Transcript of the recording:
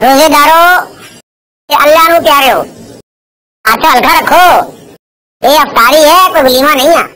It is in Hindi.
रोजेदारो ते अल्लाह नु प्यारे हो? अच्छा हल्का रखो। ये अफतारी है, कोई वलीमा नहीं है।